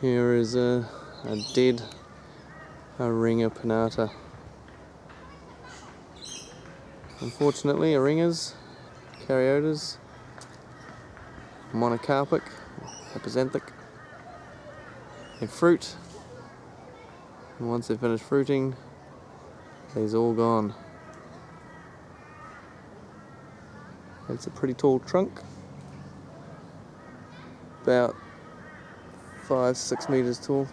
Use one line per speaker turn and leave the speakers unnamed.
Here is a, a dead Arenga pinnata. Unfortunately, Arengas, Caryotas, Monocarpic, Hapaxanthic, they fruit. And once they finish fruiting, they's all gone. It's a pretty tall trunk, about five, six meters tall.